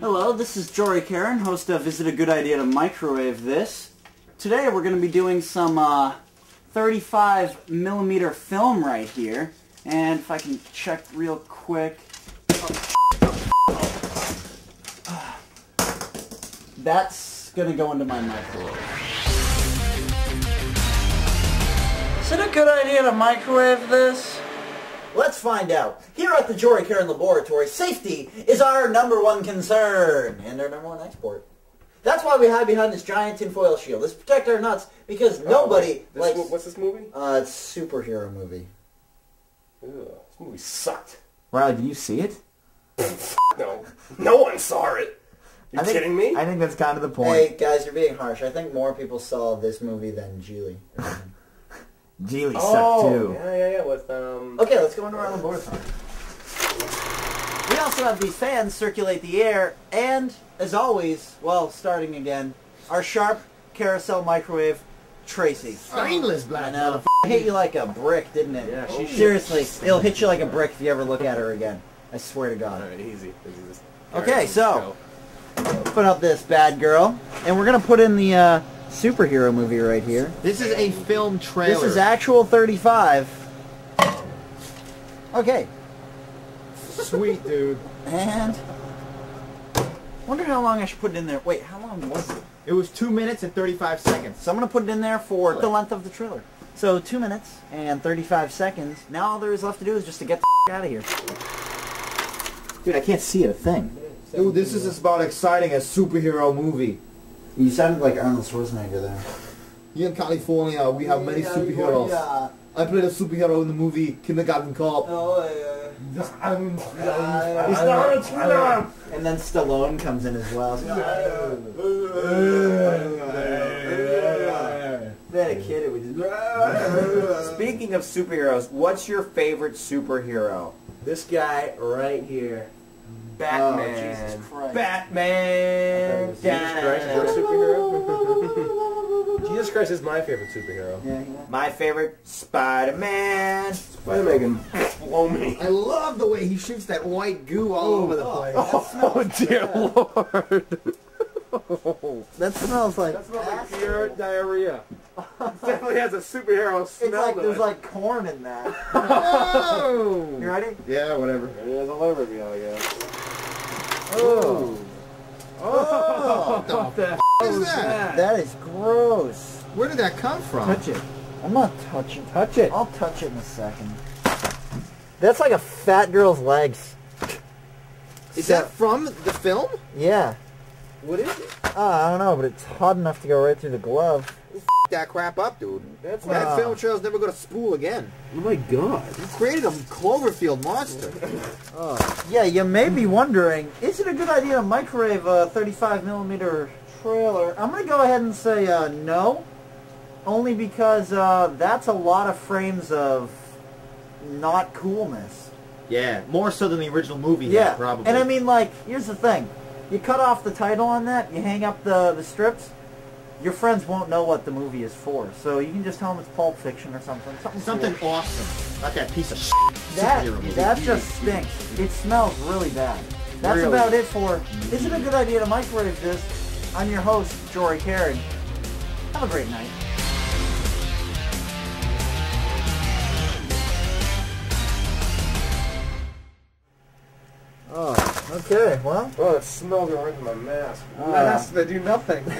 Hello, this is Jory Caron, host of Is It a Good Idea to Microwave This? Today we're going to be doing some uh, 35 millimeter film right here. And if I can check real quick. That's going to go into my microwave. Is it a good idea to microwave this? Let's find out. Here at the Jory Caron Laboratory, safety is our number one concern and our number one export. That's why we hide behind this giant tinfoil shield. This protect our nuts because nobody This likes. what's this movie? uh, it's a superhero movie. Ugh, this movie sucked. Riley, did you see it? No, no one saw it. You I think, kidding me? I think that's kind of the point. Hey guys, you're being harsh. I think more people saw this movie than Gigli. Gigli oh, sucked too. yeah, yeah, yeah. With um. okay, let's go into our laboratory. We also have these fans circulate the air, and as always, well, starting again, our sharp carousel microwave, Tracy. Stainless black. I know. It hit you like a brick, didn't it? Yeah, she- Seriously, it'll hit you like a brick if you ever look at her again. I swear to God. All right, easy. easy, easy. Okay, All right, so- go. Put up this bad girl, and we're gonna put in the uh, superhero movie right here. This is a film trailer. This is actual 35. Okay, sweet, dude. and wonder how long I should put it in there. Wait, how long was it? It was two minutes and 35 seconds. So I'm gonna put it in there for the length of the trailer. So two minutes and 35 seconds. Now all there is left to do is just to get the out of here. Dude, I can't see a thing. Dude, this is just about exciting a superhero movie. You sounded like Arnold Schwarzenegger there. Here in California, we have many superheroes. Yeah. I played a superhero in the movie Kindergarten Cop. Oh, yeah. And then Stallone comes in as well. They had a kid, it would just... Speaking of superheroes, what's your favorite superhero? This guy right here. Batman. Oh, Jesus Christ. Batman. Jesus Christ is your superhero? Jesus Christ is my favorite superhero. Yeah, yeah. My favorite, Spider-Man. Why make him blow me? I love the way he shoots that white goo all over the oh, place. Oh, oh dear lord! That smells like... That smells like pure diarrhea. Definitely has a superhero It's smell like to there's it. like corn in that. Oh! You ready? Yeah, whatever. It is a liver meal, I guess. Oh. Oh! What the f- is that? That is gross. Where did that come from? Touch it. I'm not touching. Touch it. I'll touch it in a second. That's like a fat girl's legs. Is So- that from the film? Yeah. What is it? Uh, I don't know, but it's hot enough to go right through the glove. F- that crap up, dude. That's That Wow. film trailer's never gonna spool again. Oh my god. You created a Cloverfield monster. Yeah, you may be wondering, is it a good idea to microwave a 35 millimeter trailer? I'm gonna go ahead and say uh, no, only because uh, that's a lot of frames of not coolness. Yeah, more so than the original movie. Yeah, probably. and I mean, like, here's the thing: you cut off the title on that, you hang up the the strips. Your friends won't know what the movie is for, so you can just tell them it's Pulp Fiction or something. Something, something cool. awesome. Not that piece of shit. That movie. that just stinks. It smells really bad. That's Really? about it for. Is it a good idea to microwave this? I'm your host, Jory Caron. Have a great night. Oh, okay. Well, Oh, it smells right into my mask. Ah. Masks that do nothing.